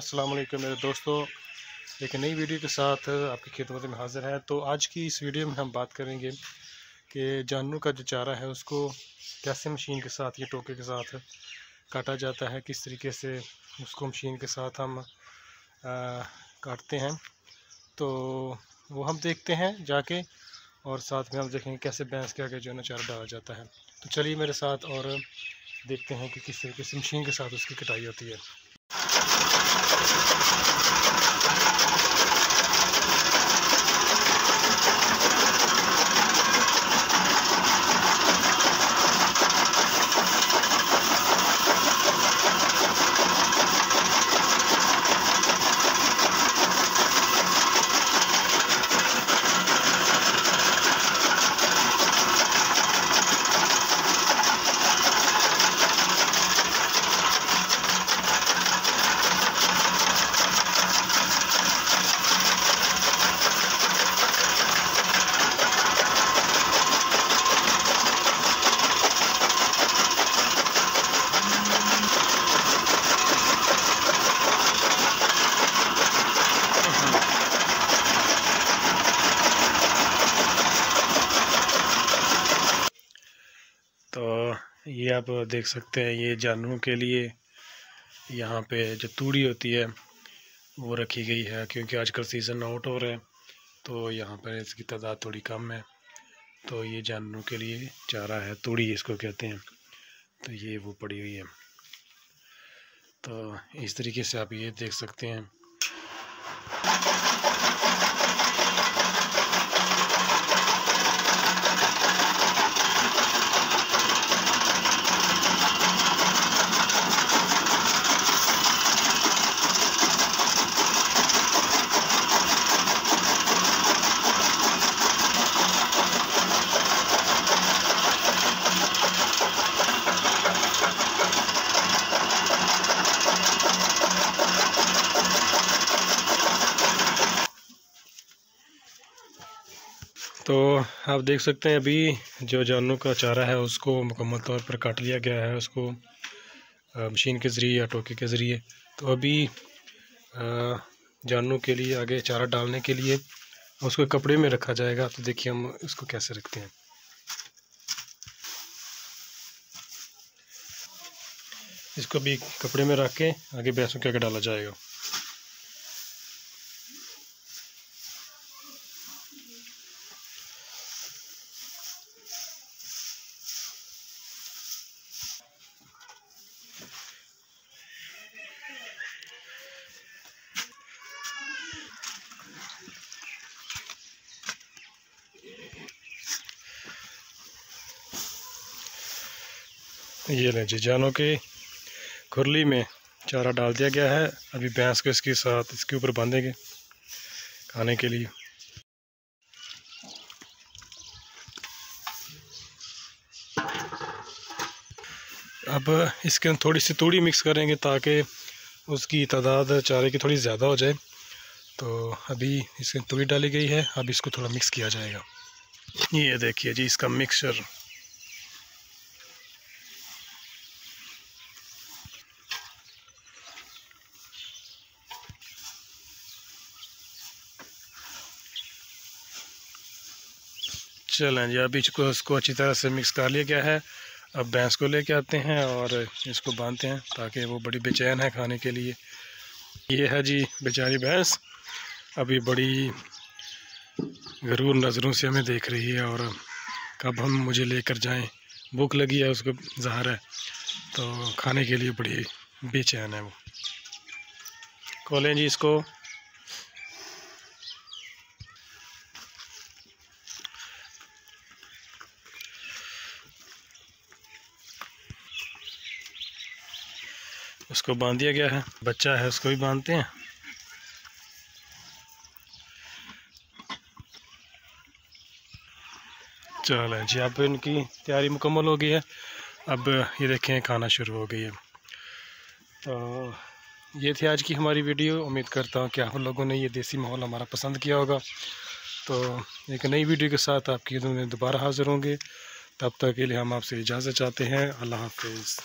अस्सलाम वालेकुम मेरे दोस्तों। एक नई वीडियो के साथ आपकी खिदमत में हाज़िर है। तो आज की इस वीडियो में हम बात करेंगे कि जानवरों का जो चारा है उसको कैसे मशीन के साथ या टोके के साथ काटा जाता है किस तरीके से उसको मशीन के साथ हम आ, काटते हैं। तो वो हम देखते हैं जाके और साथ में हम देखेंगे कैसे भैंस के आगे जो है ना चारा डाला जाता है। तो चलिए मेरे साथ और देखते हैं कि किस तरीके से मशीन के साथ उसकी कटाई होती है। ये आप देख सकते हैं, ये जानवरों के लिए यहाँ पे जो तूड़ी होती है, वो रखी गई है, क्योंकि आजकल सीज़न आउट हो रहा है तो यहाँ पर इसकी तादाद थोड़ी कम है। तो ये जानवरों के लिए चारा है, तूड़ी इसको कहते हैं। तो ये वो पड़ी हुई है। तो इस तरीके से आप ये देख सकते हैं तो आप देख सकते हैं अभी जो जानवरों का चारा है, उसको मुकम्मल तौर पर काट लिया गया है, उसको मशीन के ज़रिए या टोके के ज़रिए। तो अभी जानवरों के लिए आगे चारा डालने के लिए उसको कपड़े में रखा जाएगा। तो देखिए हम इसको कैसे रखते हैं। इसको भी कपड़े में रख के आगे भैंसों के आगे डाला जाएगा। ये लें जी, जानों के खुरली में चारा डाल दिया गया है। अभी भैंस को इसके साथ, इसके ऊपर बांधेंगे खाने के लिए। अब इसके अंदर थोड़ी सी तूड़ी मिक्स करेंगे ताकि उसकी तादाद चारे की थोड़ी ज़्यादा हो जाए। तो अभी इसके तूड़ी डाली गई है, अब इसको थोड़ा मिक्स किया जाएगा। ये देखिए जी, इसका मिक्सचर चलें जी, अभी इसको इसको अच्छी तरह से मिक्स कर लिया गया है। अब भैंस को लेके आते हैं और इसको बांधते हैं ताकि वो बड़ी बेचैन है खाने के लिए। ये है जी बेचारी भैंस। अभी बड़ी गरूर नज़रों से हमें देख रही है और कब हम मुझे लेकर जाएँ, भूख लगी है उसको ज़ाहिर है। तो खाने के लिए बड़ी बेचैन है वो। खोलें जी इसको। उसको बाँध दिया गया है। बच्चा है, उसको भी बांधते हैं। चलें जी, अब इनकी तैयारी मुकम्मल हो गई है। अब ये देखें, खाना शुरू हो गई है। तो ये थी आज की हमारी वीडियो। उम्मीद करता हूँ कि आप लोगों ने ये देसी माहौल हमारा पसंद किया होगा। तो एक नई वीडियो के साथ आपकी दोबारा हाज़िर होंगे। तब तक के लिए हम आपसे इजाज़त चाहते हैं। अल्लाह हाफिज़।